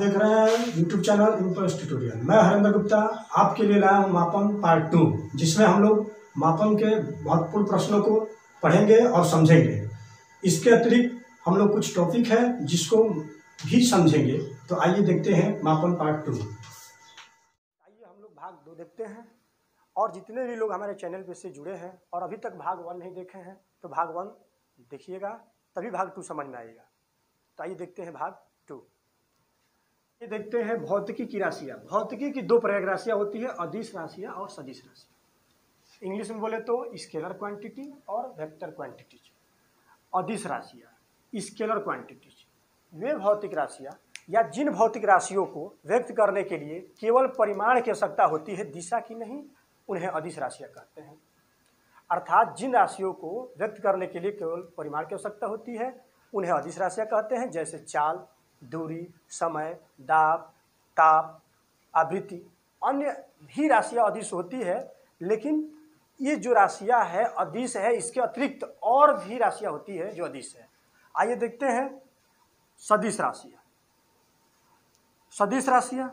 देख रहे हैं यूट्यूब चैनल इम्पल्स ट्यूटोरियल मैं हरेंद्र गुप्ता, आपके लिए लाया हूँ मापन पार्ट टू जिसमें हम लोग मापन के महत्वपूर्ण प्रश्नों को पढ़ेंगे और समझेंगे। इसके अतिरिक्त हम लोग कुछ टॉपिक है जिसको भी समझेंगे। तो आइए देखते हैं मापन पार्ट टू आइए हम लोग भाग दो देखते हैं। और जितने भी लोग हमारे चैनल पे से जुड़े हैं और अभी तक भाग वन नहीं देखे हैं तो भाग वन देखिएगा, तभी भाग टू समझ में आएगा। तो आइए देखते हैं भाग। ये देखते हैं भौतिकी की राशियाँ। भौतिकी की दो प्रयोग राशियाँ होती है, अदिश राशियाँ और सदिश राशियाँ। इंग्लिश में बोले तो स्केलर क्वांटिटी और वेक्टर क्वांटिटीज अदिश राशियाँ, स्केलर क्वांटिटीज वे भौतिक राशियाँ या जिन भौतिक राशियों को व्यक्त करने के लिए केवल परिमाण की आवश्यकता होती है, दिशा की नहीं, उन्हें अदिश राशियाँ कहते हैं। अर्थात जिन राशियों को व्यक्त करने के लिए केवल परिमाण की आवश्यकता होती है, उन्हें अदिश राशियाँ कहते हैं, जैसे चाल दूरी, समय, दाब, ताप, आवृत्ति, अन्य भी राशियाँ अदिश होती है, लेकिन ये जो राशियाँ है अदिश है, इसके अतिरिक्त और भी राशियाँ होती है जो अदिश है। आइए देखते हैं सदिश राशियाँ। सदिश राशियाँ,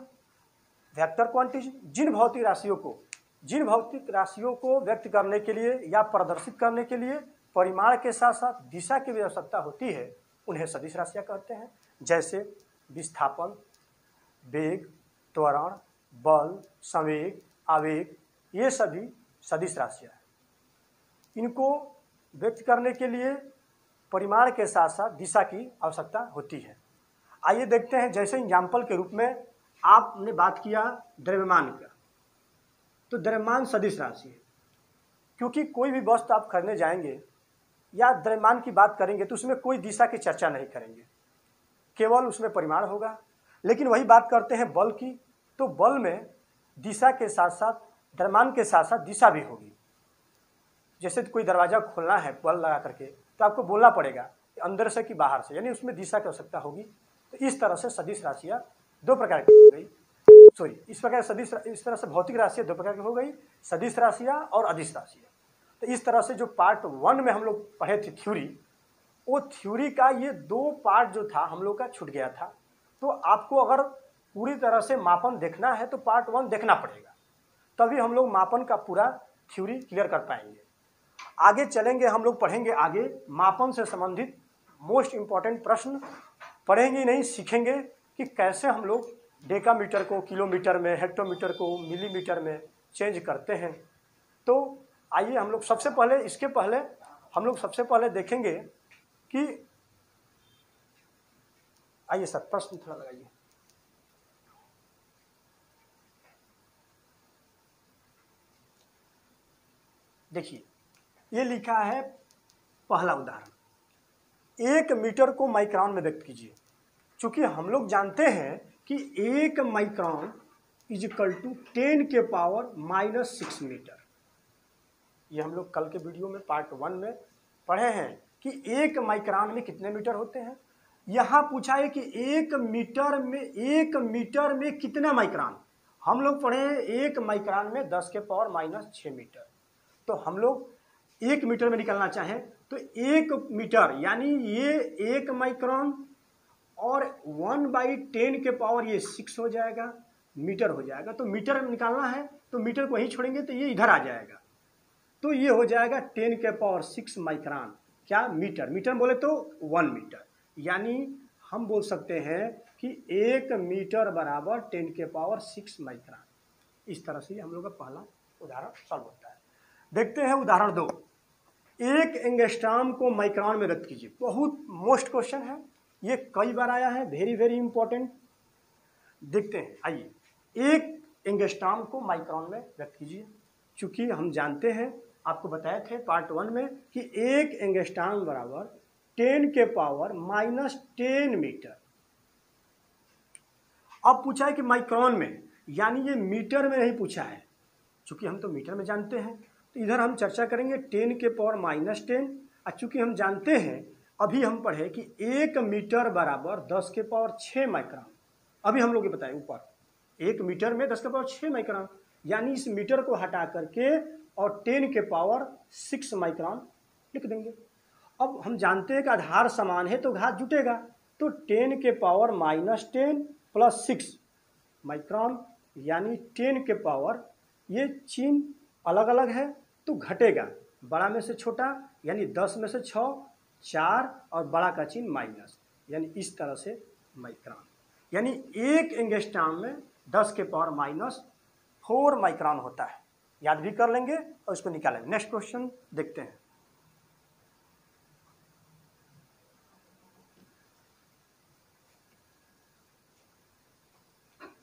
वेक्टर क्वांटिटी जिन भौतिक राशियों को, जिन भौतिक राशियों को व्यक्त करने के लिए या प्रदर्शित करने के लिए परिमाण के साथ साथ दिशा की भी आवश्यकता होती है, उन्हें सदिश राशियाँ कहते हैं। जैसे विस्थापन, वेग, त्वरण, बल, संवेग, आवेग, ये सभी सदिश राशियाँ हैं। इनको व्यक्त करने के लिए परिमाण के साथ साथ दिशा की आवश्यकता होती है। आइए देखते हैं, जैसे एग्ज़ाम्पल के रूप में आपने बात किया द्रव्यमान का। तो द्रव्यमान सदिश राशि है। क्योंकि कोई भी वस्तु आप खरीदने जाएँगे या द्रव्यमान की बात करेंगे तो उसमें कोई दिशा की चर्चा नहीं करेंगे। केवल उसमें परिमाण होगा। लेकिन वही बात करते हैं बल की तो बल में दिशा के साथ साथ द्रव्यमान के साथ साथ दिशा भी होगी। जैसे कोई दरवाज़ा खोलना है, बल लगा करके तो आपको बोलना पड़ेगा, अंदर से कि बाहर से, यानी उसमें दिशा की आवश्यकता होगी। तो इस तरह से सदिश राशियाँ दो प्रकार की हो गई। सॉरी इस प्रकार सदिश इस तरह से भौतिक राशियाँ दो प्रकार की हो गई, सदिश राशियाँ और अदिश राशियाँ। तो इस तरह से जो पार्ट वन में हम लोग पढ़े थे थ्योरी वो थ्योरी का ये दो पार्ट जो था, हम लोग का छूट गया था। तो आपको अगर पूरी तरह से मापन देखना है तो पार्ट वन देखना पड़ेगा। तभी हम लोग मापन का पूरा थ्योरी क्लियर कर पाएँगे। आगे चलेंगे, हम लोग पढ़ेंगे आगे। मापन से संबंधित मोस्ट इंपॉर्टेंट प्रश्न। पढ़ेंगे नहीं, सीखेंगे कि कैसे हम लोग डेकामीटर को, किलोमीटर में, हेक्टोमीटर को, मिलीमीटर में चेंज करते हैं। तो आइए हम लोग सबसे पहले, इसके पहले हम लोग सबसे पहले देखेंगे कि आइए सर, प्रश्न थोड़ा लगाइए। देखिए, ये लिखा है पहला उदाहरण। एक मीटर को माइक्रॉन में व्यक्त कीजिए। चूँकि हम लोग जानते हैं कि एक micron is equal to ten के पावर माइनस सिक्स मीटर ये हम लोग कल के वीडियो में पार्ट वन में पढ़े हैं। कि एक माइक्रोन में कितने मीटर होते हैं? यहाँ पूछा है कि एक मीटर में, एक मीटर में कितना माइक्रोन? हम लोग पढ़े हैं एक माइक्रोन में दस के पावर माइनस छः मीटर। तो हम लोग एक मीटर में निकलना चाहें तो एक मीटर, यानी ये एक माइक्रोन और वन बाई टेन के पावर ये सिक्स हो जाएगा, मीटर हो जाएगा। तो मीटर निकालना है तो मीटर को ही छोड़ेंगे तो ये इधर आ जाएगा। तो ये हो जाएगा टेन के पावर सिक्स माइक्रोन। क्या मीटर? मीटर बोले तो वन मीटर। यानी हम बोल सकते हैं कि एक मीटर बराबर टेन के पावर सिक्स माइक्रोन। इस तरह से हम लोग का पहला उदाहरण सॉल्व होता है। देखते हैं उदाहरण दो। एक एंगस्ट्राम को माइक्रॉन में रद्द कीजिए। बहुत मोस्ट क्वेश्चन है। ये कई बार आया है। वेरी वेरी इंपॉर्टेंट देखते हैं। आइए। एक एंगस्ट्राम को माइक्रॉन में व्यक्त कीजिए। चूँकि हम जानते हैं आपको बताए थे पार्ट वन में कि एक एंगस्ट्राम बराबर टेन के पावर माइनस टेन मीटर अब पूछा है कि माइक्रोन में, यानी ये मीटर में नहीं पूछा है, चूँकि हम तो मीटर में जानते हैं तो इधर हम चर्चा करेंगे टेन के पावर माइनस टेन और चूँकि हम जानते हैं, अभी हम पढ़े कि एक मीटर बराबर दस के पावर छः माइक्रोन अभी हम लोग ये बताए ऊपर, एक मीटर में दस के पावर छः माइक्रोन यानी इस मीटर को हटा करके और टेन के पावर सिक्स माइक्रॉन लिख देंगे। अब हम जानते हैं कि आधार समान है तो घात जुटेगा। तो टेन के power minus ten plus six micron, यानी टेन के पावर, ये चिन्ह अलग अलग है तो घटेगा। बड़ा में से छोटा, यानी दस में से छः चार और बड़ा का चिन्ह माइनस, यानी इस तरह से माइक्रॉन। यानी एक एंगस्ट्राम में दस के पावर माइनस फोर माइक्रॉन होता है। याद भी कर लेंगे और इसको निकालेंगे। नेक्स्ट क्वेश्चन देखते हैं।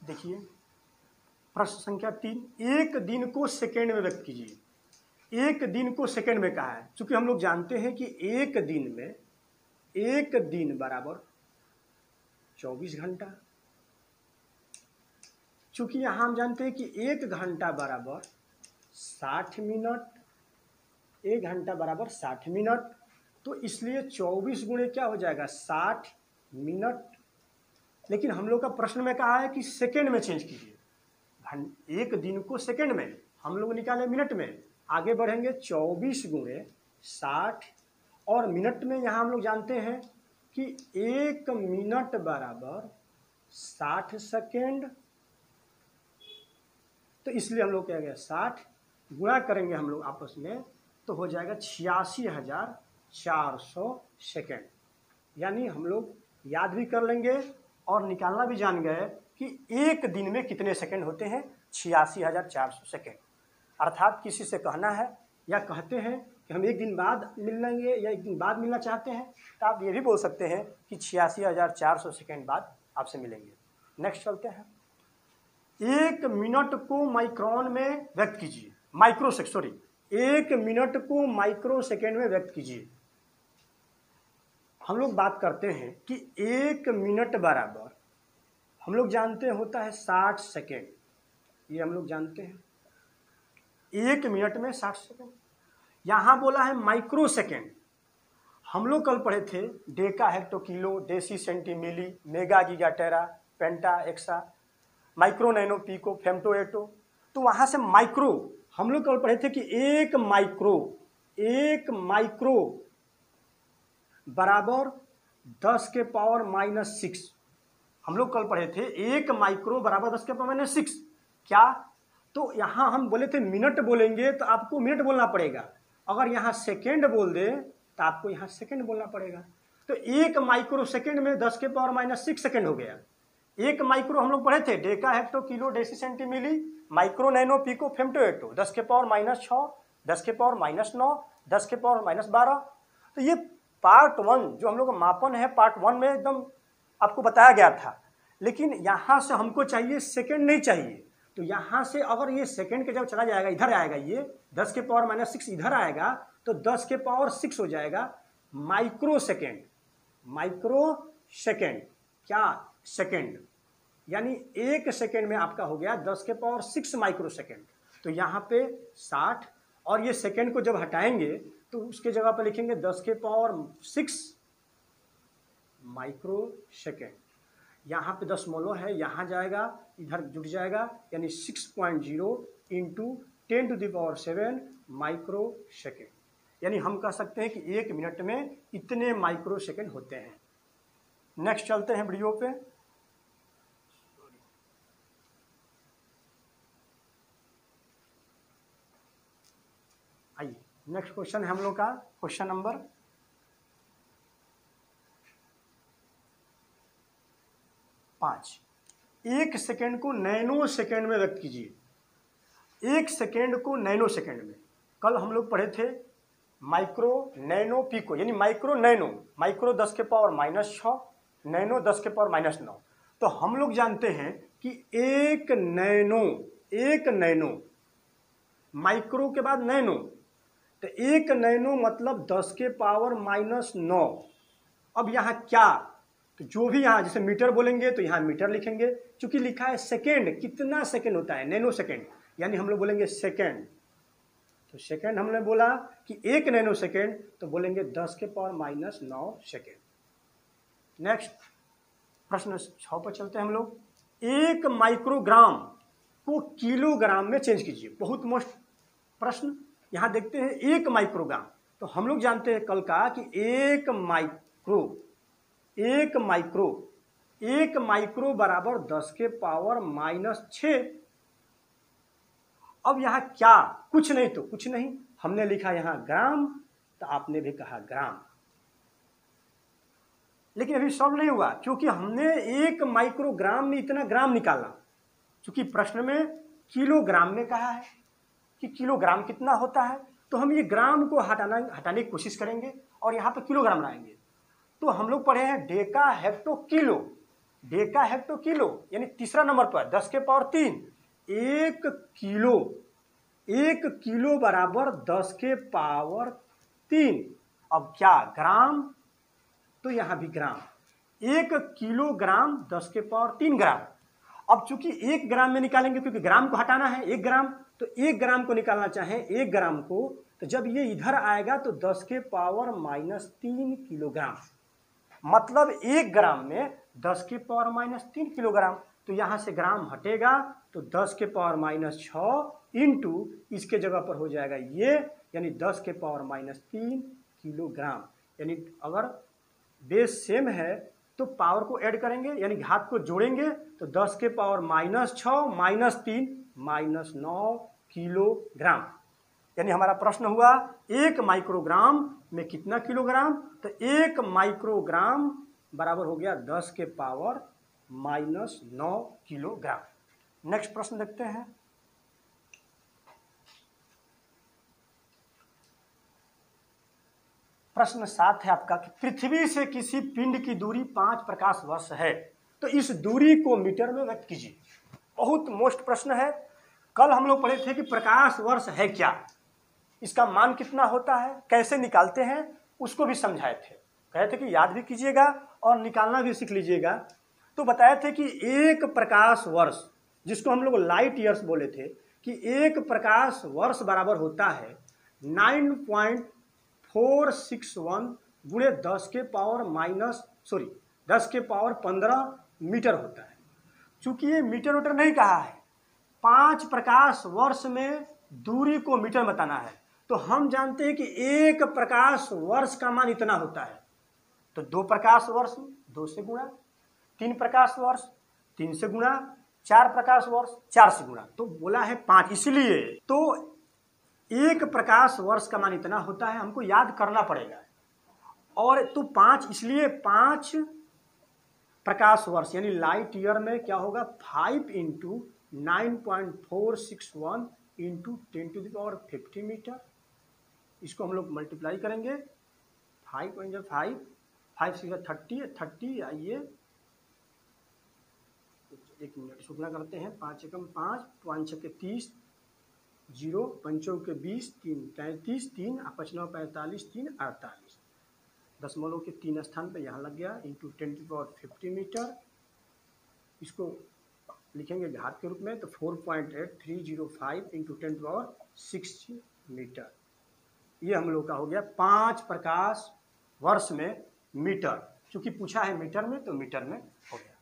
देखिए, प्रश्न संख्या तीन। एक दिन को सेकेंड में व्यक्त कीजिए। एक दिन को सेकेंड में कहा है। क्योंकि हम लोग जानते हैं कि एक दिन में, एक दिन बराबर चौबीस घंटा। चूँकि यहाँ हम जानते हैं कि एक घंटा बराबर साठ मिनट, एक घंटा बराबर साठ मिनट तो इसलिए चौबीस गुणे क्या हो जाएगा? साठ मिनट। लेकिन हम लोग का प्रश्न में कहा है कि सेकेंड में चेंज कीजिए। एक दिन को सेकेंड में, हम लोग निकाले मिनट में। आगे बढ़ेंगे, चौबीस गुणे साठ। और मिनट में यहाँ हम लोग जानते हैं कि एक मिनट बराबर साठ सेकेंड। तो इसलिए हम लोग क्या गया साठ गुणा करेंगे हम लोग आपस में तो हो जाएगा छियासी हज़ार चार सौ सेकेंड। यानी हम लोग याद भी कर लेंगे और निकालना भी जान गए कि एक दिन में कितने सेकेंड होते हैं, छियासी हज़ार चार सौ सेकेंड। अर्थात किसी से कहना है या कहते हैं कि हम एक दिन बाद मिल लेंगे या एक दिन बाद मिलना चाहते हैं तो आप ये भी बोल सकते हैं कि छियासी हज़ार चार सौ सेकेंड बाद आपसे मिलेंगे। नेक्स्ट चलते हैं। एक मिनट को माइक्रोन में व्यक्त कीजिए। माइक्रो सॉरी एक मिनट को माइक्रो सेकेंड में व्यक्त कीजिए। हम लोग बात करते हैं कि एक मिनट बराबर, हम लोग जानते होता है साठ सेकेंड। ये हम लोग जानते हैं। एक मिनट में साठ सेकेंड। यहाँ बोला है माइक्रो सेकेंड हम लोग कल पढ़े थे, deca hecto kilo deci centi milli, mega giga tera penta, exa, micro nano pico, femto atto. तो वहाँ से माइक्रो हम लोग कल पढ़े थे कि एक माइक्रो एक माइक्रो बराबर दस के पावर माइनस सिक्स। हम लोग कल पढ़े थे एक माइक्रो बराबर दस के पावर माइनस सिक्स। क्या? तो यहाँ हम बोले थे मिनट बोलेंगे तो आपको मिनट बोलना पड़ेगा। अगर यहाँ सेकेंड बोल दे तो आपको यहाँ सेकेंड बोलना पड़ेगा। तो एक माइक्रो सेकेंड में दस के पावर माइनस सिक्स सेकेंड हो गया। एक माइक्रो हम लोग पढ़े थे, deca hecto kilo deci centi milli micro nano pico femto atto दस के पावर माइनस छः दस के पावर माइनस नौ, दस के पावर माइनस बारह। तो ये पार्ट वन जो हम लोग का मापन है, पार्ट वन में एकदम आपको बताया गया था। लेकिन यहाँ से हमको चाहिए सेकेंड नहीं चाहिए। तो यहाँ से अगर ये सेकेंड के जब चला जाएगा, इधर आएगा ये, दस के पावर माइनस सिक्स इधर आएगा तो दस के पावर सिक्स हो जाएगा माइक्रो सेकेंड माइक्रो सेकेंड, क्या सेकेंड? यानी एक सेकेंड में आपका हो गया दस के पावर सिक्स माइक्रो सेकेंड तो यहाँ पे साठ, और ये सेकेंड को जब हटाएँगे तो उसके जगह पर लिखेंगे दस के पावर सिक्स माइक्रो सेकेंड यहाँ पे दस मोलो है, यहाँ जाएगा, इधर जुट जाएगा, यानी six point zero into ten to the power seven micro second यानी हम कह सकते हैं कि एक मिनट में इतने माइक्रो सेकेंड होते हैं। नेक्स्ट चलते हैं वीडियो पे आइए नेक्स्ट क्वेश्चन है हम लोग का क्वेश्चन नंबर पाँच। एक सेकेंड को नैनो सेकेंड में व्यक्त कीजिए। एक सेकेंड को नैनो सेकेंड में। कल हम लोग पढ़े थे माइक्रो नैनो पीको यानी माइक्रो नैनो माइक्रो दस के पावर माइनस छ नैनो दस के पावर माइनस नौ। तो हम लोग जानते हैं कि एक नैनो एक नैनो माइक्रो के बाद नैनो तो एक नैनो मतलब दस के पावर माइनस नौ। अब यहाँ क्या? तो जो भी यहाँ जैसे मीटर बोलेंगे तो यहाँ मीटर लिखेंगे। क्योंकि लिखा है सेकेंड, कितना सेकेंड होता है? Nano second. यानी हम लोग बोलेंगे सेकेंड। तो सेकेंड हमने बोला कि एक नैनो सेकेंड तो बोलेंगे दस के पावर माइनस नौ सेकेंड। नेक्स्ट प्रश्न छ पर चलते हैं हम लोग। एक माइक्रोग्राम को किलोग्राम में चेंज कीजिए। बहुत मोस्ट प्रश्न। यहाँ देखते हैं एक माइक्रोग्राम तो हम लोग जानते हैं कल का कि एक माइक्रो एक माइक्रो एक माइक्रो बराबर दस के पावर माइनस छ अब यहाँ क्या? कुछ नहीं तो कुछ नहीं। हमने लिखा यहाँ ग्राम तो आपने भी कहा ग्राम लेकिन अभी सॉल्व नहीं हुआ, क्योंकि हमने एक माइक्रोग्राम में इतना ग्राम निकाला, क्योंकि प्रश्न में किलोग्राम में कहा है। कि किलोग्राम कितना होता है तो हम ये ग्राम को हटाना, हटाने की कोशिश करेंगे और यहाँ पर किलोग्राम लाएँगे। तो हम लोग पढ़े हैं deca hecto kilo deca hecto kilo यानी तीसरा नंबर पर, दस के पावर तीन, एक किलो एक किलो बराबर दस के पावर तीन। अब क्या ग्राम? तो यहाँ भी ग्राम। एक किलोग्राम दस के पावर तीन ग्राम। अब चूँकि एक ग्राम में निकालेंगे, क्योंकि ग्राम को हटाना है, एक ग्राम तो एक ग्राम को निकालना चाहें, एक ग्राम को तो जब ये इधर आएगा तो दस के पावर माइनस तीन किलोग्राम। मतलब एक ग्राम में दस के पावर माइनस तीन किलोग्राम तो यहाँ से ग्राम हटेगा तो दस के पावर माइनस छ इंटू इसके जगह पर हो जाएगा ये, यानी दस के पावर माइनस तीन किलोग्राम। यानी अगर बेस सेम है तो पावर को ऐड करेंगे, यानी घात को जोड़ेंगे तो दस के पावर माइनस छ माइनस तीन माइनस नौ किलोग्राम। यानी हमारा प्रश्न हुआ, एक माइक्रोग्राम में कितना किलोग्राम? तो एक माइक्रोग्राम बराबर हो गया दस के पावर माइनस नौ किलोग्राम। नेक्स्ट प्रश्न देखते हैं। प्रश्न सात है आपका कि पृथ्वी से किसी पिंड की दूरी पाँच प्रकाश वर्ष है। तो इस दूरी को मीटर में व्यक्त कीजिए। बहुत मोस्ट प्रश्न है। कल हम लोग पढ़े थे कि प्रकाश वर्ष है क्या? इसका मान कितना होता है? कैसे निकालते हैं? उसको भी समझाए थे। कहे थे कि याद भी कीजिएगा और निकालना भी सीख लीजिएगा। तो बताए थे कि एक प्रकाश वर्ष, जिसको हम लोग लाइट ईयर्स बोले थे, कि एक प्रकाश वर्ष बराबर होता है nine point four six one गुणे दस के पावर माइनस सॉरी दस के पावर पंद्रह मीटर होता है। चूँकि ये मीटर वीटर नहीं कहा है पाँच प्रकाश वर्ष में दूरी को मीटर बताना है। तो हम जानते हैं कि एक प्रकाश वर्ष का मान इतना होता है। तो दो प्रकाश वर्ष, दो से गुणा, तीन प्रकाश वर्ष, तीन से गुणा, चार प्रकाश वर्ष, चार से गुणा। तो बोला है पाँच, इसलिए तो एक प्रकाश वर्ष का मान इतना होता है, हमको याद करना पड़ेगा। और तो पाँच, इसलिए पाँच प्रकाश वर्ष, यानी लाइट ईयर में क्या होगा? Five into nine point four six one into ten to fifty metre इसको हम लोग मल्टीप्लाई करेंगे। Five point five five six thirty thirty आइए। एक मिनट शुक्ला करते हैं। पाँच एकम पाँच पाँच छः के तीस, ज़ीरो, पंचों के बीस, तीन तैंतीस तीन पचनौ पैंतालीस, तीन अड़तालीस। दशमलव के तीन स्थान पर यहाँ लग गया into ten to power fifty metre इसको लिखेंगे घात के रूप में तो four point eight three zero five into ten power six metre ये हम लोग का हो गया पाँच प्रकाश वर्ष में मीटर। चूँकि पूछा है मीटर में तो मीटर में हो गया।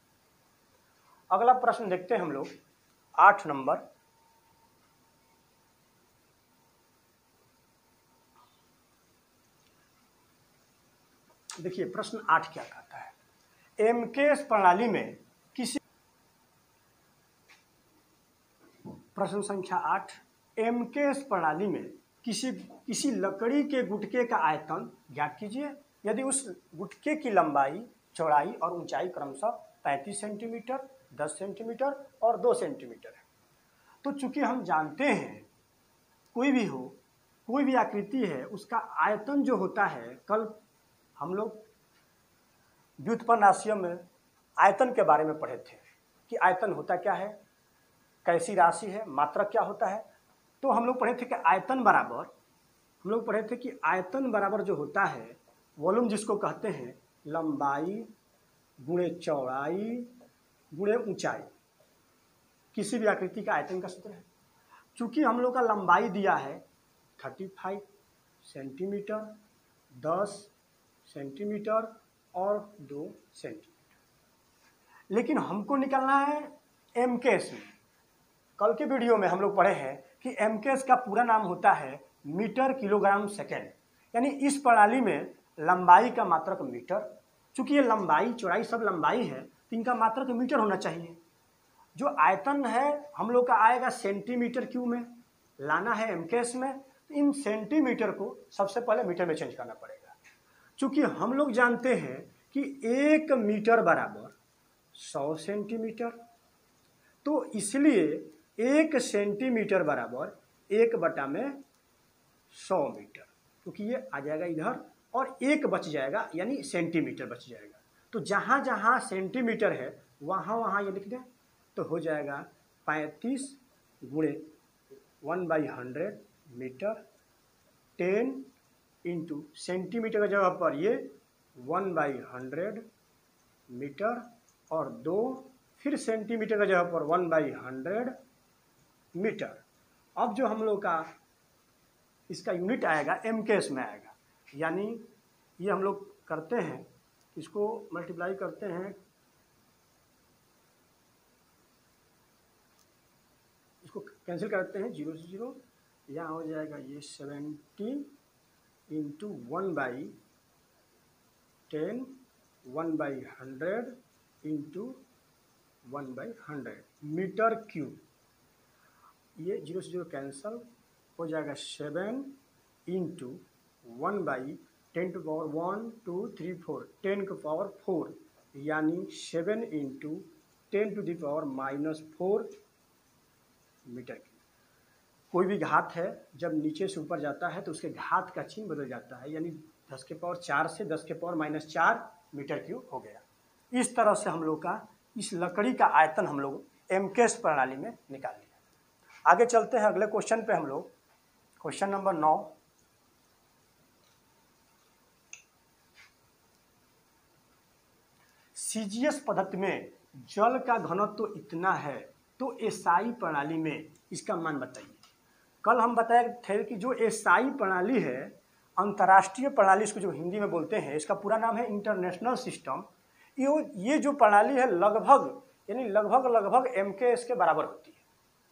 अगला प्रश्न देखते हैं हम लोग। आठ नंबर। देखिए, प्रश्न आठ क्या कहता है? एमकेएस प्रणाली में किसी प्रश्न संख्या आठ एमकेएस प्रणाली में किसी किसी लकड़ी के गुटके का आयतन ज्ञात कीजिए। यदि उस गुटके की लंबाई, चौड़ाई और ऊंचाई क्रमशः 35 सेंटीमीटर 10 सेंटीमीटर और 2 सेंटीमीटर है। तो चूँकि हम जानते हैं, कोई भी हो, कोई भी आकृति है, उसका आयतन जो होता है, कल हम लोग व्युत्पन्न राशियों में आयतन के बारे में पढ़े थे कि आयतन होता क्या है? कैसी राशि है, मात्रक क्या होता है? तो हम लोग पढ़े थे कि आयतन बराबर, हम लोग पढ़े थे कि आयतन बराबर जो होता है, वॉल्यूम जिसको कहते हैं, लंबाई गुणे चौड़ाई गुणे ऊंचाई। किसी भी आकृति का आयतन का सूत्र है। चूँकि हम लोग का लंबाई दिया है थर्टी फाइव सेंटीमीटर दस सेंटीमीटर और दो सेंटीमीटर लेकिन हमको निकालना है एम केस में। कल के वीडियो में हम लोग पढ़े हैं कि एम का पूरा नाम होता है मीटर किलोग्राम सेकेंड। यानी इस प्रणाली में लंबाई का मात्रक मीटर, चूँकि ये लंबाई, चौड़ाई सब लंबाई है तो इनका मात्रक मीटर होना चाहिए। जो आयतन है, हम लोग का आएगा सेंटीमीटर क्यू में, लाना है एमकेएस में तो इन सेंटीमीटर को सबसे पहले मीटर में चेंज करना पड़ेगा। क्योंकि हम लोग जानते हैं कि एक मीटर बराबर सौ सेंटीमीटर तो इसलिए एक सेंटीमीटर बराबर एक बटा में सौ मीटर। क्योंकि ये आ जाएगा इधर और एक बच जाएगा, यानी सेंटीमीटर बच जाएगा। तो जहाँ जहाँ सेंटीमीटर है, वहाँ वहाँ ये लिख दें तो हो जाएगा पैंतीस गुणे one by hundred metre ten into centimetre की जगह पर ये वन बाई हंड्रेड मीटर और दो, फिर सेंटीमीटर की जगह पर वन बाई हंड्रेड मीटर। अब जो हम लोग का इसका यूनिट आएगा एम केस में आएगा। यानी ये हम लोग करते हैं, इसको मल्टीप्लाई करते हैं। इसको कैंसिल करते हैं ज़ीरो से ज़ीरो यहाँ हो जाएगा ये seventy into one by ten one by hundred into one by hundred metre cube. ये ज़ीरो से ज़ीरो कैंसल हो जाएगा seven into one by ten to power one two three four ten का पावर फोर यानी seven into ten to the power minus four metre की कोई भी घात है, जब नीचे से ऊपर जाता है तो उसके घात का चिन्ह बदल जाता है, यानी दस के पावर चार से दस के पावर माइनस चार मीटर क्यूब हो गया। इस तरह से हम लोग का, इस लकड़ी का आयतन हम लोग एमकेस प्रणाली में निकाल लिया। आगे चलते हैं अगले क्वेश्चन पे हम लोग। क्वेश्चन नंबर नौ। सीजीएस पद्धति में जल का घनत्व तो इतना है तो एसआई प्रणाली में इसका मान बताइए। कल हम बताए थे कि जो एसआई प्रणाली है, अंतर्राष्ट्रीय प्रणाली, इसको जो हिंदी में बोलते हैं, इसका पूरा नाम है इंटरनेशनल सिस्टम। ये ये जो प्रणाली है, लगभग, यानी लगभग लगभग एम के एस के बराबर होती है।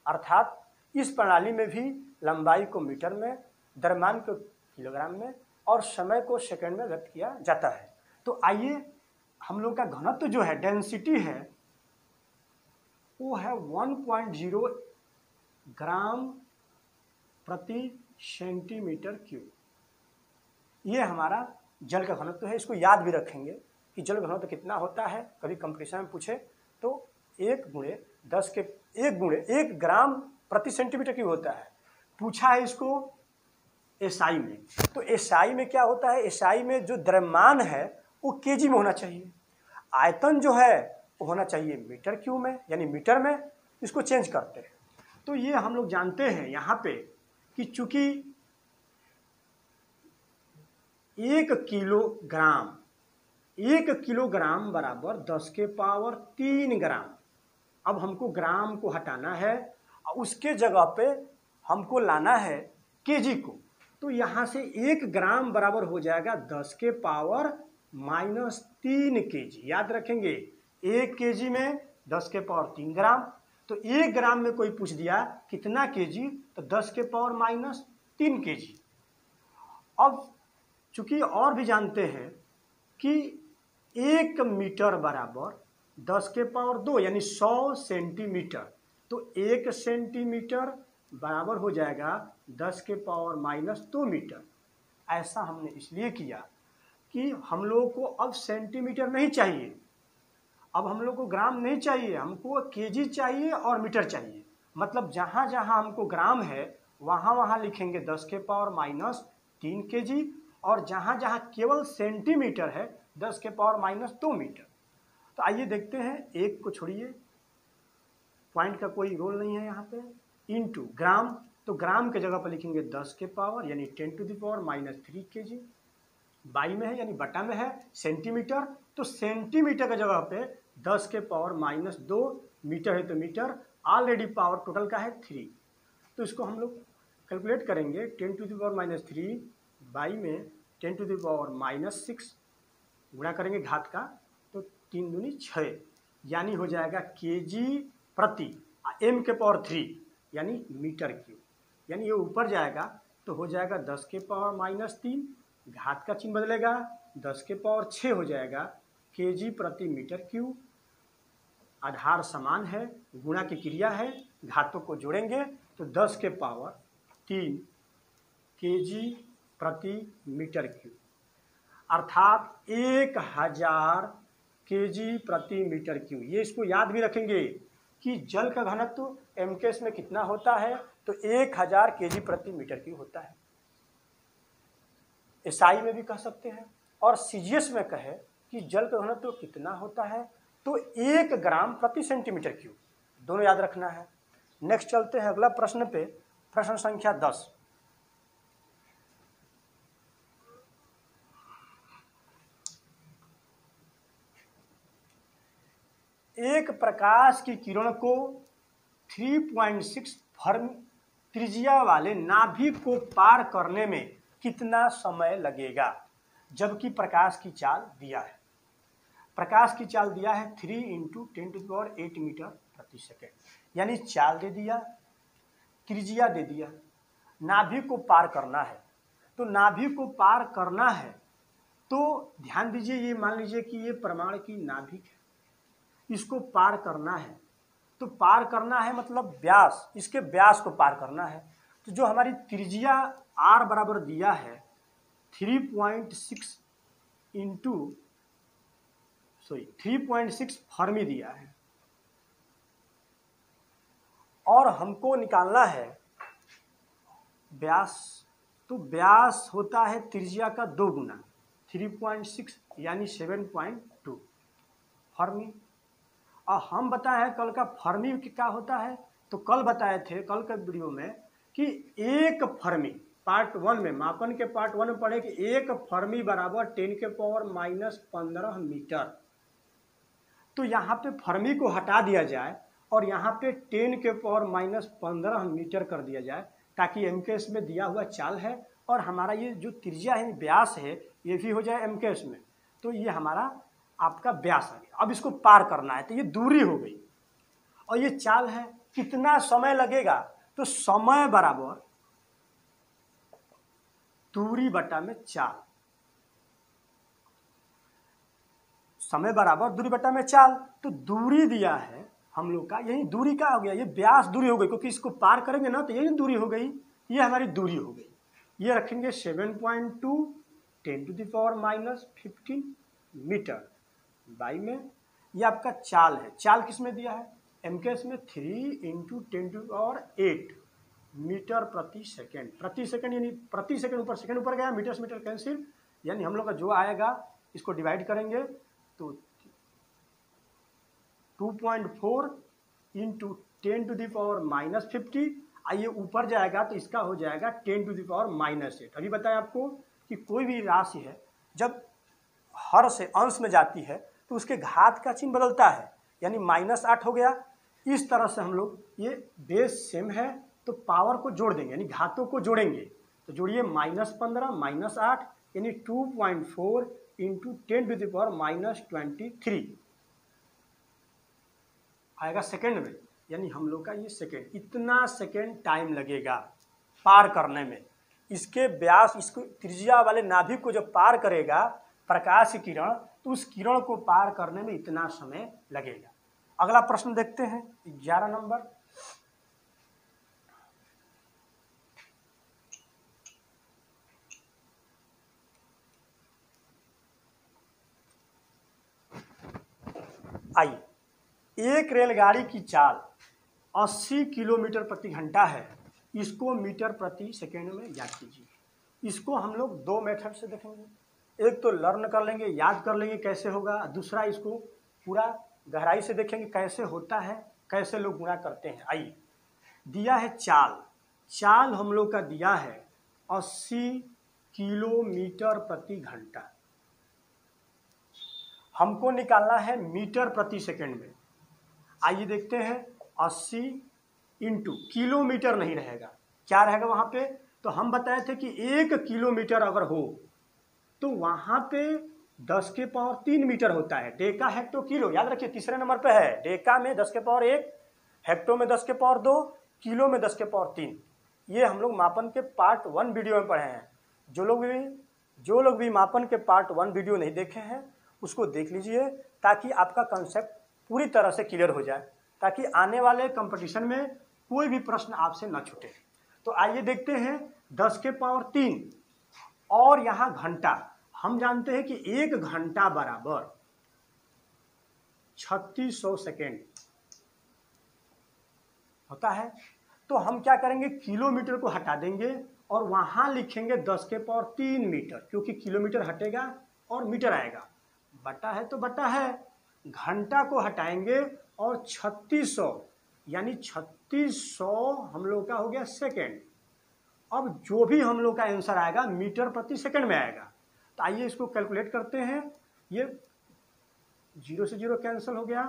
अर्थात इस प्रणाली में भी लंबाई को मीटर में द्रव्यमान को किलोग्राम में और समय को सेकंड में व्यक्त किया जाता है। तो आइए हम लोग का घनत्व जो है डेंसिटी है, वो है 1.0 ग्राम प्रति सेंटीमीटर क्यूब। ये हमारा जल का घनत्व है, इसको याद भी रखेंगे कि जल घनत्व कितना होता है। कभी कंपटीशन में पूछे तो एक गुणे दस के एक गुणे, एक ग्राम प्रति सेंटीमीटर क्यूब होता है। पूछा है इसको एसआई में। तो एसआई में क्या होता है? एसआई में जो द्रव्यमान है, वो केजी में होना चाहिए। आयतन जो है, वो होना चाहिए मीटर क्यूब में, यानी मीटर में, इसको चेंज करते हैं। तो ये हम लोग जानते हैं यहाँ पे कि चूँकि एक किलोग्राम एक किलोग्राम बराबर दस के पावर तीन ग्राम अब हमको ग्राम को हटाना है और उसके जगह पे हमको लाना है केजी को। तो यहाँ से एक ग्राम बराबर हो जाएगा दस के पावर माइनस तीन के जी याद रखेंगे, एक के जी में दस के पावर तीन ग्राम। तो एक ग्राम में कोई पूछ दिया कितना के जी तो दस के पावर माइनस तीन के जी अब चूँकि और भी जानते हैं कि एक मीटर बराबर दस के पावर दो, यानी सौ सेंटीमीटर। तो एक सेंटीमीटर बराबर हो जाएगा दस के पावर माइनस दो मीटर। ऐसा हमने इसलिए किया कि हम लोग को अब सेंटीमीटर नहीं चाहिए। अब हम लोग को ग्राम नहीं चाहिए, हमको केजी चाहिए और मीटर चाहिए। मतलब जहाँ जहाँ हमको ग्राम है, वहाँ वहाँ लिखेंगे दस के पावर माइनस तीन के जी और जहाँ जहाँ केवल सेंटीमीटर है, दस के पावर माइनस दो मीटर। तो आइए देखते हैं, एक को छोड़िए। पॉइंट का कोई रोल नहीं है यहाँ पे। इनटू ग्राम तो ग्राम के जगह पर लिखेंगे दस के पावर यानी ten to the power minus three K G by में है, यानी बटा में है सेंटीमीटर तो सेंटीमीटर के जगह पे दस के पावर माइनस दो मीटर है तो मीटर ऑलरेडी पावर टोटल का है थ्री तो इसको हम लोग कैलकुलेट करेंगे ten to the power minus three by में ten to the power minus six गुणा करेंगे घात का। तीन दूनी छः यानी हो जाएगा के जी प्रति, एम के पावर थ्री, यानी मीटर क्यूब। यानी ये ऊपर जाएगा तो हो जाएगा दस के पावर माइनस तीन, घात का चिन्ह बदलेगा, दस के पावर छः हो जाएगा के जी प्रति मीटर क्यूब। आधार समान है, गुणा की क्रिया है, घातों को जोड़ेंगे तो दस के पावर तीन के जी प्रति मीटर क्यूब। अर्थात एक हज़ार के प्रति मीटर क्यूब ये इसको याद भी रखेंगे कि जल का घनत्व एमकेएस में कितना होता है तो एक हज़ार के प्रति मीटर क्यूब होता है। एसआई में भी कह सकते हैं और सीजीएस में कहे कि जल का घनत्व कितना होता है तो एक ग्राम प्रति सेंटीमीटर क्यूब दोनों याद रखना है। नेक्स्ट चलते हैं अगला प्रश्न पे। प्रश्न संख्या दस। एक प्रकाश की किरण को 3.6 फर्म त्रिज्या वाले नाभिक को पार करने में कितना समय लगेगा? जबकि प्रकाश की चाल दिया है। प्रकाश की चाल दिया है three into ten to power eight metre प्रति सेकेंड यानी चाल दे दिया, त्रिज्या दे दिया नाभिक को पार करना है। तो नाभिक को पार करना है तो ध्यान दीजिए, ये मान लीजिए कि ये प्रमाण की नाभिक है। इसको पार करना है। तो पार करना है मतलब व्यास, इसके व्यास को पार करना है। तो जो हमारी त्रिज्या आर बराबर दिया है three point six into sorry three point six fermi दिया है। और हमको निकालना है व्यास। तो व्यास होता है त्रिज्या का दो गुना थ्री पॉइंट सिक्स यानी सेवन पॉइंट टू फर्मी। और हम बताए हैं कल का फर्मी क्या होता है? तो कल बताए थे, कल के वीडियो में कि एक फर्मी, पार्ट वन में, मापन के पार्ट वन में पढ़े कि एक फर्मी बराबर टेन के पावर माइनस पंद्रह मीटर। तो यहाँ पे फर्मी को हटा दिया जाए और यहाँ पे टेन के पावर माइनस पंद्रह मीटर कर दिया जाए, ताकि एम में दिया हुआ चाल है और हमारा ये जो त्रिज्या है, व्यास है, ये भी हो जाए एम में। तो ये हमारा आपका व्यास आ गया। अब इसको पार करना है तो ये दूरी हो गई। और ये चाल है, कितना समय लगेगा? तो समय बराबर दूरी बटा में चाल। समय बराबर दूरी बटा में चाल तो दूरी दिया है हम लोग का, यही दूरी का हो गया। ये ब्यास दूरी हो गई, क्योंकि इसको पार करेंगे ना तो यही दूरी हो गई। ये हमारी दूरी हो गई। ये रखेंगे seven point two ten to the power minus fifteen metre by में, ये आपका चाल है। चाल किसमें दिया है? एम में three into ten to power eight metre प्रति सेकेंड। प्रति सेकेंड यानी प्रति सेकेंड ऊपर सेकेंड ऊपर गया, मीटर से मीटर कैंसिल यानी हम लोग का जो आएगा, इसको डिवाइड करेंगे तो two point four into ten to the power minus fifty आइए ऊपर जाएगा तो इसका हो जाएगा ten to the power minus eight अभी बताया आपको कि कोई भी राशि है, जब हर से अंश में जाती है तो उसके घात का चिन्ह बदलता है, यानी माइनस आठ हो गया। इस तरह से हम लोग ये बेस सेम है तो पावर को जोड़ देंगे, यानी घातों को जोड़ेंगे। तो जोड़िए माइनस पंद्रह, माइनस आठ, यानी two point four into ten to the power minus twenty three. आएगा सेकेंड में, यानी हम लोग का ये सेकेंड, इतना सेकेंड टाइम लगेगा पार करने में। इसके व्यास, इसको त्रिज्या वाले नाभिक को जब पार करेगा, प्रकाश किरण तो उस किरण को पार करने में इतना समय लगेगा। अगला प्रश्न देखते हैं, ग्यारह नंबर। आइए, एक रेलगाड़ी की चाल 80 किलोमीटर प्रति घंटा है। इसको मीटर प्रति सेकेंड में याद कीजिए। इसको हम लोग दो मेथड से देखेंगे। एक तो लर्न कर लेंगे, याद कर लेंगे कैसे होगा, दूसरा इसको पूरा गहराई से देखेंगे कैसे होता है, कैसे लोग गुणा करते हैं। आइए, दिया है चाल। चाल हम लोग का दिया है अस्सी किलोमीटर प्रति घंटा। हमको निकालना है मीटर प्रति सेकंड में। आइए देखते हैं, अस्सी इंटू किलोमीटर नहीं रहेगा। क्या रहेगा वहाँ पे? तो हम बताए थे कि एक किलोमीटर अगर हो तो वहाँ पे दस के पावर तीन मीटर होता है। डेका हेक्टो किलो, याद रखिए, तीसरे नंबर पे है। डेका में दस के पावर एक, हेक्टो में दस के पावर दो, किलो में दस के पावर तीन। ये हम लोग मापन के पार्ट वन वीडियो में पढ़े हैं। जो लोग भी जो लोग भी मापन के पार्ट वन वीडियो नहीं देखे हैं, उसको देख लीजिए, ताकि आपका कंसेप्ट पूरी तरह से क्लियर हो जाए, ताकि आने वाले कंपटीशन में कोई भी प्रश्न आपसे न छूटे। तो आइए देखते हैं, दस के पावर तीन, और यहाँ घंटा। हम जानते हैं कि एक घंटा बराबर छत्तीस सौ सेकेंड होता है। तो हम क्या करेंगे? किलोमीटर को हटा देंगे और वहाँ लिखेंगे दस के पावर तीन मीटर, क्योंकि किलोमीटर हटेगा और मीटर आएगा। बटा है तो बटा है। घंटा को हटाएँगे और छत्तीस सौ यानी छत्तीस सौ हम लोग का हो गया सेकेंड। अब जो भी हम लोग का आंसर आएगा, मीटर प्रति सेकंड में आएगा। तो आइए इसको कैलकुलेट करते हैं। ये ज़ीरो से ज़ीरो कैंसिल हो गया।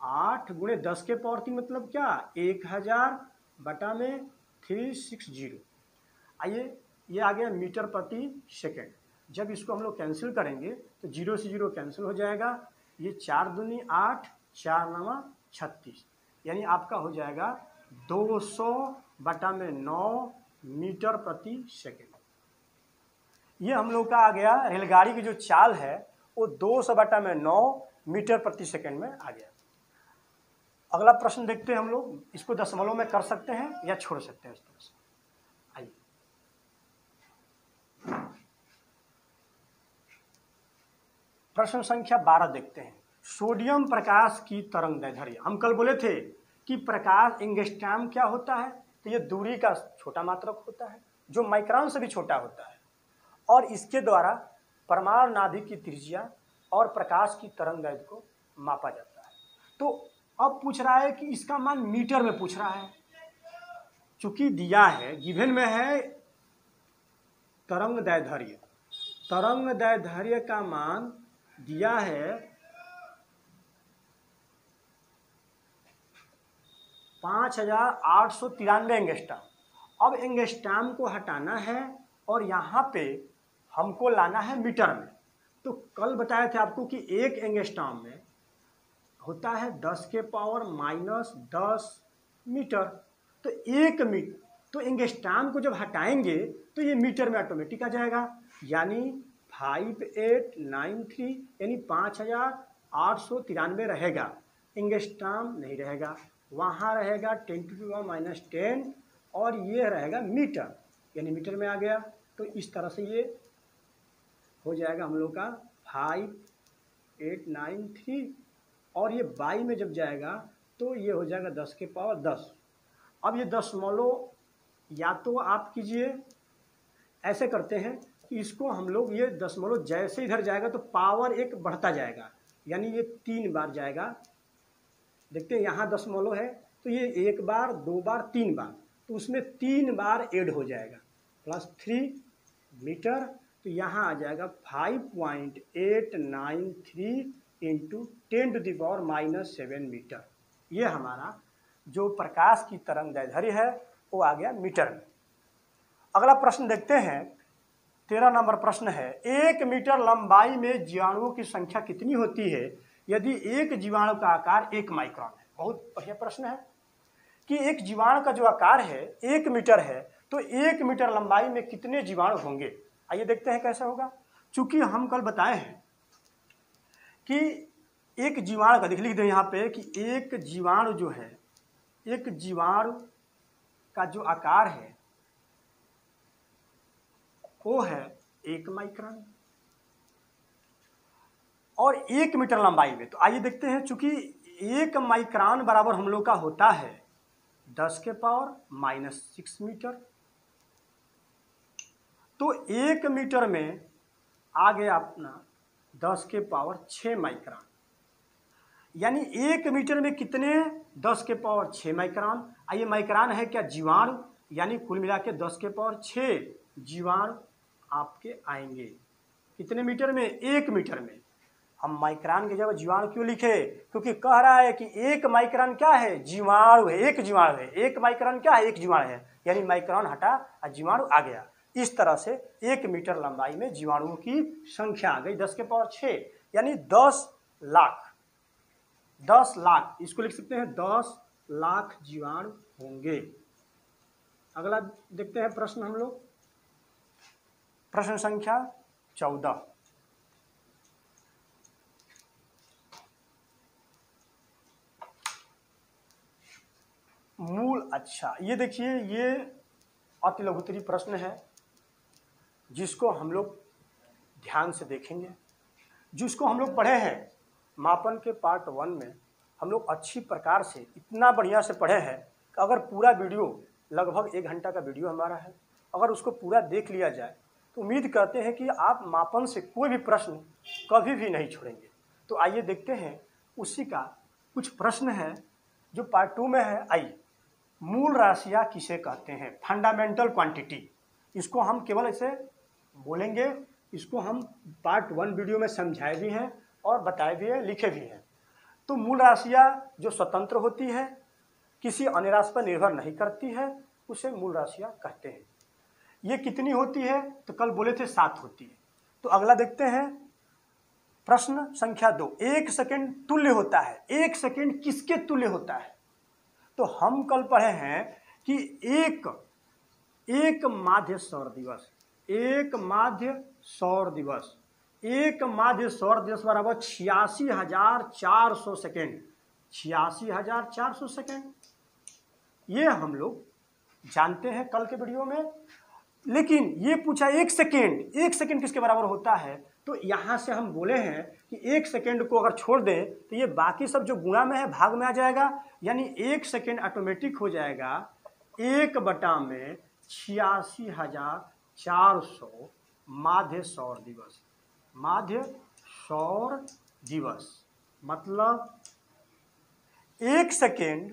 आठ गुणे दस के पावर तीन मतलब क्या? एक हज़ार बटा में थ्री सिक्स ज़ीरो आइए ये आ गया मीटर प्रति सेकेंड। जब इसको हम लोग कैंसिल करेंगे तो ज़ीरो से ज़ीरो कैंसिल हो जाएगा। ये चार दूनी आठ, चार नवा छत्तीस। यानी आपका हो जाएगा दो सौ बटा में नौ मीटर प्रति सेकेंड। ये हम लोग का आ गया रेलगाड़ी की जो चाल है, वो दो सौ बटा में नौ मीटर प्रति सेकेंड में आ गया। अगला प्रश्न देखते हैं हम लोग, इसको दशमलव में कर सकते हैं या छोड़ सकते हैं इस तरह से? आइए। प्रश्न संख्या बारह देखते हैं। सोडियम प्रकाश की तरंग दैर्ध्य। हम कल बोले थे कि प्रकाश इंगेस्टाम क्या होता है? तो ये दूरी का छोटा मात्रक होता है, जो माइक्रोन से भी छोटा होता है। और इसके द्वारा परमाणु नाभिक की त्रिज्या और प्रकाश की तरंग दैर्ध्य को मापा जाता है। तो अब पूछ रहा है कि इसका मान मीटर में पूछ रहा है। चूँकि दिया है गिवन में है तरंग दैर्ध्य तरंग दैर्ध्य का मान दिया है पाँच हज़ार आठ सौ तिरानवे एंगेस्टाम अब एंगेस्टाम को हटाना है और यहाँ पे हमको लाना है मीटर में। तो कल बताए थे आपको कि एक एंगस्टाम में होता है दस के पावर माइनस दस मीटर। तो एक मीटर तो एंगस्टाम को जब हटाएँगे तो ये मीटर में ऑटोमेटिक आ जाएगा। यानी फाइव एट नाइन थ्री यानी पाँच हज़ार आठ सौ तिरानवे रहेगा। इंगस्टाम नहीं रहेगा। वहाँ रहेगा ten to power minus ten और ये रहेगा मीटर। यानी मीटर में आ गया। तो इस तरह से ये हो जाएगा हम लोग का फाइव एट नाइन थ्री और ये बाई में जब जाएगा तो ये हो जाएगा दस के पावर दस। अब ये दशमलव या तो आप कीजिए, ऐसे करते हैं कि इसको हम लोग ये दशमलव जैसे इधर जाएगा तो पावर एक बढ़ता जाएगा। यानी ये तीन बार जाएगा। देखते हैं, यहाँ दशमलव है तो ये एक बार, दो बार, तीन बार। तो उसमें तीन बार एड हो जाएगा। प्लस थ्री मीटर तो यहाँ आ जाएगा five point eight nine three into ten to the power minus seven metre ये हमारा जो प्रकाश की तरंग दैर्ध्य है, वो आ गया मीटर में। अगला प्रश्न देखते हैं। तेरह नंबर प्रश्न है, एक मीटर लंबाई में जीवाणुओं की संख्या कितनी होती है? यदि एक जीवाणु का आकार एक माइक्रॉन है, बहुत बढ़िया प्रश्न है। कि एक जीवाणु का जो आकार है, एक मीटर है तो एक मीटर लंबाई में कितने जीवाणु होंगे? आइए देखते हैं कैसा होगा। चूँकि हम कल बताए हैं कि एक जीवाणु का, देख लिख दो यहाँ पे कि एक जीवाणु जो है, एक जीवाणु का जो आकार है, वो है एक माइक्रोन और एक मीटर लंबाई में। तो आइए देखते हैं, चूँकि एक माइक्रोन बराबर हम लोग का होता है दस के पावर माइनस सिक्स मीटर। तो एक मीटर में आ गया अपना दस के पावर छ माइक्रोन। यानी एक मीटर में कितने दस के पावर छ माइक्रोन? आइए माइक्रोन है क्या जीवाणु? यानी कुल मिला के दस के पावर छ जीवाणु आपके आएँगे। कितने मीटर में? एक मीटर में। हम माइक्रान की जगह जीवाणु क्यों लिखे? क्योंकि कह रहा है कि एक माइक्रान क्या है? जीवाणु है, एक जीवाणु है। एक माइक्रान क्या है? एक जीवाणु है। यानी माइक्रान हटा और जीवाणु आ गया। इस तरह से एक मीटर लंबाई में जीवाणुओं की संख्या आ गई दस के पावर छ यानी दस लाख। दस लाख, इसको लिख सकते हैं दस लाख जीवाणु होंगे। अगला देखते हैं प्रश्न हम लोग। प्रश्न संख्या चौदह। मूल अच्छा ये देखिए, ये अति लघुतरी प्रश्न है। जिसको हम लोग ध्यान से देखेंगे, जिसको हम लोग पढ़े हैं, मापन के पार्ट वन में हम लोग अच्छी प्रकार से, इतना बढ़िया से पढ़े हैं कि अगर पूरा वीडियो, लगभग एक घंटा का वीडियो हमारा है, अगर उसको पूरा देख लिया जाए तो उम्मीद करते हैं कि आप मापन से कोई भी प्रश्न कभी भी नहीं छोड़ेंगे। तो आइए देखते हैं, उसी का कुछ प्रश्न है, जो पार्ट टू में है। आइए मूल राशियाँ किसे कहते हैं? फंडामेंटल क्वांटिटी इसको हम केवल ऐसे बोलेंगे, इसको हम पार्ट वन वीडियो में समझाए भी हैं और बताए भी हैं, लिखे भी हैं। तो मूल राशियाँ जो स्वतंत्र होती है, किसी अन्य राशि पर निर्भर नहीं करती है, उसे मूल राशियाँ कहते हैं। ये कितनी होती है? तो कल बोले थे सात होती है। तो अगला देखते हैं। प्रश्न संख्या दो। एक सेकेंड तुल्य होता है। एक सेकेंड किसके तुल्य होता है? तो हम कल पढ़े हैं कि एक एक माध्य सौर दिवस। एक माध्य सौर दिवस। एक माध्य सौर दिवस बराबर छियासी हज़ार चार सौ सेकेंड। छियासी हज़ार चार सौ सेकेंड। ये हम लोग जानते हैं कल के वीडियो में। लेकिन ये पूछा एक सेकेंड एक सेकेंड किसके बराबर होता है? तो यहाँ से हम बोले हैं कि एक सेकेंड को अगर छोड़ दें तो ये बाकी सब जो गुणा में है, भाग में आ जाएगा। यानी एक सेकेंड ऑटोमेटिक हो जाएगा। एक बटा में छियासी हज़ार चार सौ, माध्य सौर दिवस। माध्य सौर दिवस मतलब एक सेकेंड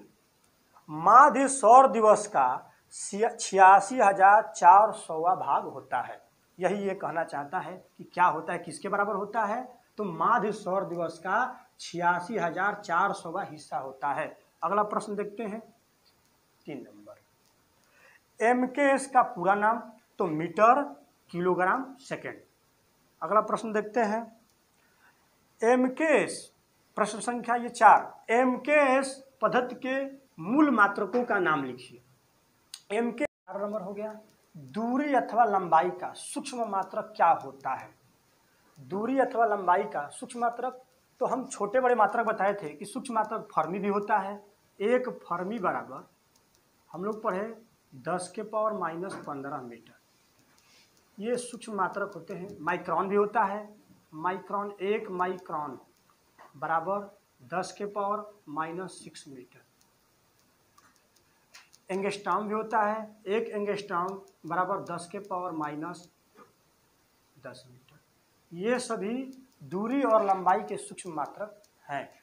माध्य सौर दिवस का छियासी हज़ार चार सौवा भाग होता है। यही ये कहना चाहता है कि क्या होता है, किसके बराबर होता है? तो माध्य सौर दिवस का छियासी हज़ार चार सौवा हिस्सा होता है। अगला प्रश्न देखते हैं। तीन नंबर। एम के एस का पूरा नाम तो मीटर किलोग्राम सेकेंड। अगला प्रश्न देखते हैं। एम के एस प्रश्न संख्या ये चार। एम के एस पद्धति के मूल मात्रकों का नाम लिखिए। एम के चार नंबर हो गया। दूरी अथवा लंबाई का सूक्ष्म मात्रक क्या होता है? दूरी अथवा लंबाई का सूक्ष्म मात्रक तो हम छोटे बड़े मात्रक बताए थे कि सूक्ष्म मात्रक फर्मी भी होता है। एक फर्मी बराबर, हम लोग पढ़े दस के पावर माइनस पंद्रह मीटर। ये सूक्ष्म मात्रक होते हैं। माइक्रॉन भी होता है। माइक्रॉन एक, माइक्रॉन बराबर दस के power minus six metre. Angstrom भी होता है। एक एंगस्ट्राम बराबर दस के पावर माइनस दस मीटर। ये सभी दूरी और लंबाई के सूक्ष्म मात्रक हैं।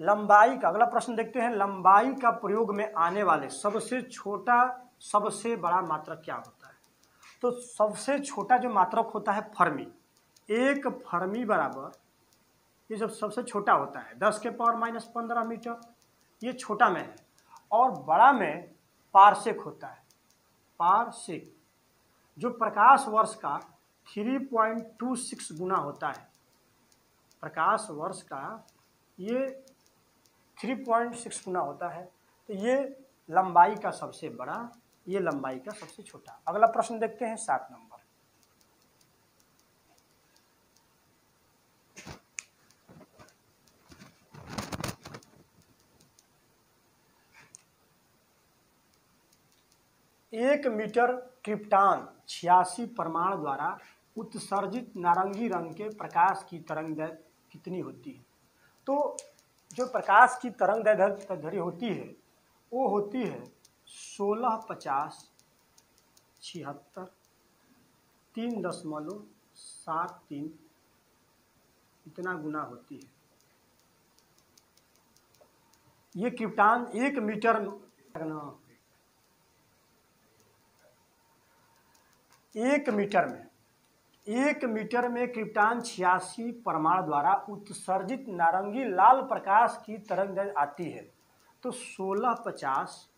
लंबाई का अगला प्रश्न देखते हैं। लंबाई का प्रयोग में आने वाले सबसे छोटा, सबसे बड़ा मात्रक क्या होता है? तो सबसे छोटा जो मात्रक होता है फर्मी, एक फर्मी बराबर, ये जब सबसे छोटा होता है, दस के पावर माइनस पंद्रह मीटर, ये छोटा में है, और बड़ा में पारसेक होता है, पारसेक, जो प्रकाश वर्ष का 3.26 गुना होता है, प्रकाश वर्ष का ये 3.6 गुना होता है तो ये लंबाई का सबसे बड़ा ये लंबाई का सबसे छोटा। अगला प्रश्न देखते हैं सात नंबर। एक मीटर क्रिप्टान छियासी परमाणु द्वारा उत्सर्जित नारंगी रंग के प्रकाश की तरंग कितनी होती है? तो जो प्रकाश की तरंग होती है, वो होती है सोलह पचास, छिहत्तर, तीन दशमलव सात तीन इतना गुना होती है। ये क्रिप्टान एक मीटर एक मीटर में, एक मीटर में क्रिप्टान छियासी परमाणु द्वारा उत्सर्जित नारंगी लाल प्रकाश की तरंग आती है। तो सोलह पचास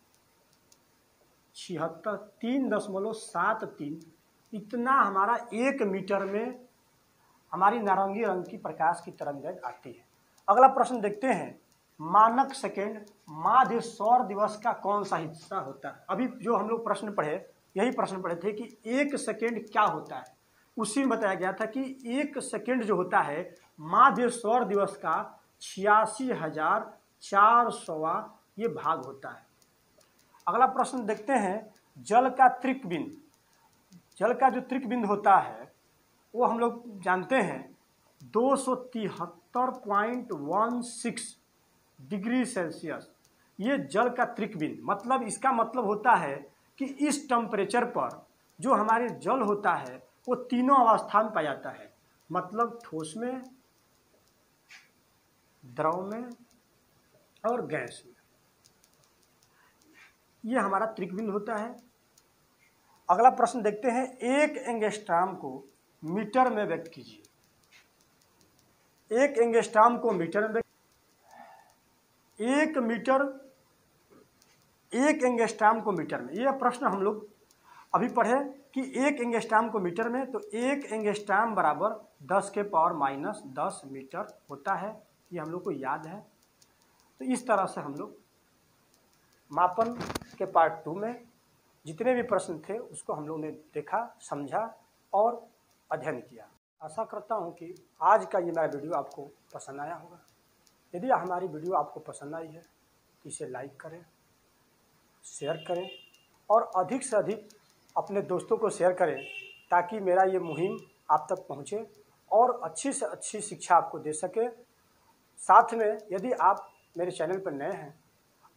छिहत्तर तीन दशमलव सात तीन, इतना हमारा एक मीटर में हमारी नारंगी रंग की प्रकाश की तरंग आती है। अगला प्रश्न देखते हैं, मानक सेकेंड माध्य सौर दिवस का कौन सा हिस्सा होता है? अभी जो हम लोग प्रश्न पढ़े, यही प्रश्न पढ़े थे कि एक सेकेंड क्या होता है? उसी में बताया गया था कि एक सेकेंड जो होता है माध्य सौर दिवस का छियासी हज़ार चार सौवा ये भाग होता है। अगला प्रश्न देखते हैं, जल का त्रिक बिंद जल का जो त्रिक बिंद होता है, वो हम लोग जानते हैं, दो सौ तिहत्तर point one six degree Celsius. ये जल का त्रिक बिंद मतलब इसका मतलब होता है कि इस टेम्परेचर पर जो हमारे जल होता है, वो तीनों अवस्था में पाया जाता है। मतलब ठोस में, द्रव में और गैस में। ये हमारा त्रिकबिंद होता है। अगला प्रश्न देखते हैं। एक एंगस्ट्राम को मीटर में व्यक्त कीजिए। एक एंगस्ट्राम को मीटर में एक मीटर, एक एंगस्ट्राम को मीटर में। यह प्रश्न हम लोग अभी पढ़े कि एक एंगस्ट्राम को मीटर में तो एक एंगस्ट्राम बराबर दस के पावर माइनस दस मीटर होता है। ये हम लोग को याद है। तो इस तरह से हम लोग मापन के पार्ट टू में जितने भी प्रश्न थे, उसको हम लोग ने देखा, समझा और अध्ययन किया। आशा करता हूँ कि आज का ये मेरा वीडियो आपको पसंद आया होगा। यदि हमारी वीडियो आपको पसंद आई है तो इसे लाइक करें शेयर करें और अधिक से अधिक अपने दोस्तों को शेयर करें, ताकि मेरा ये मुहिम आप तक पहुँचे और अच्छी से अच्छी शिक्षा आपको दे सके। साथ में यदि आप मेरे चैनल पर नए हैं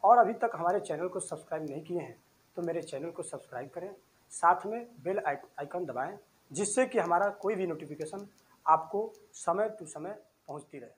और अभी तक हमारे चैनल को सब्सक्राइब नहीं किए हैं तो मेरे चैनल को सब्सक्राइब करें, साथ में बेल आइकन दबाएँ, जिससे कि हमारा कोई भी नोटिफिकेशन आपको समय टू समय पहुँचती रहे।